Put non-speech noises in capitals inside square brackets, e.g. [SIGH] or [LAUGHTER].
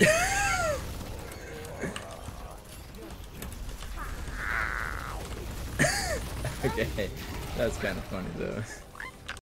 [LAUGHS] okay, that's kind of funny though.